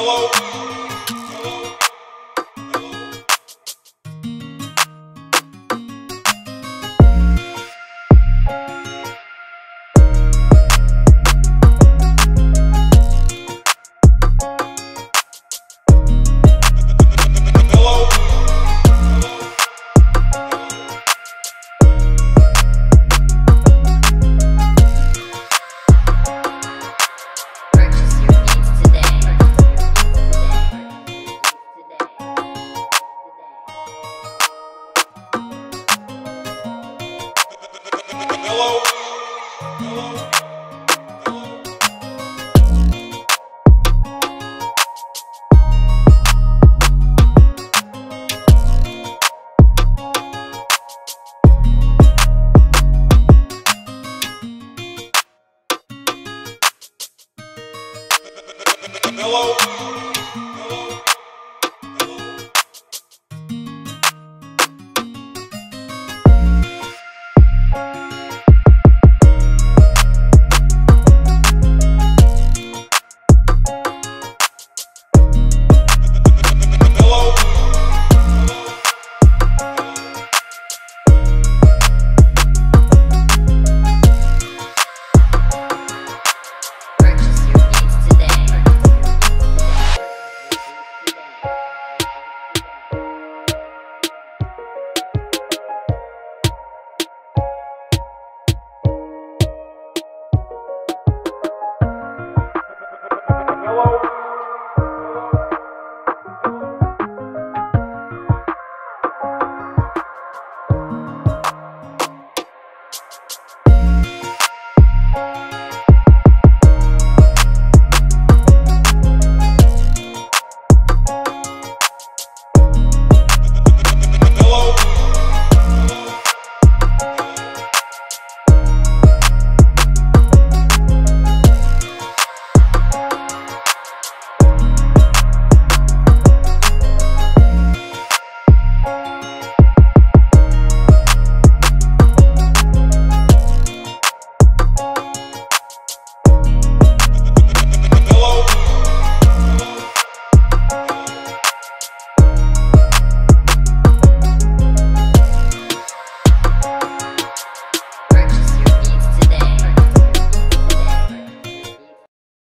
Mellow. Mellow.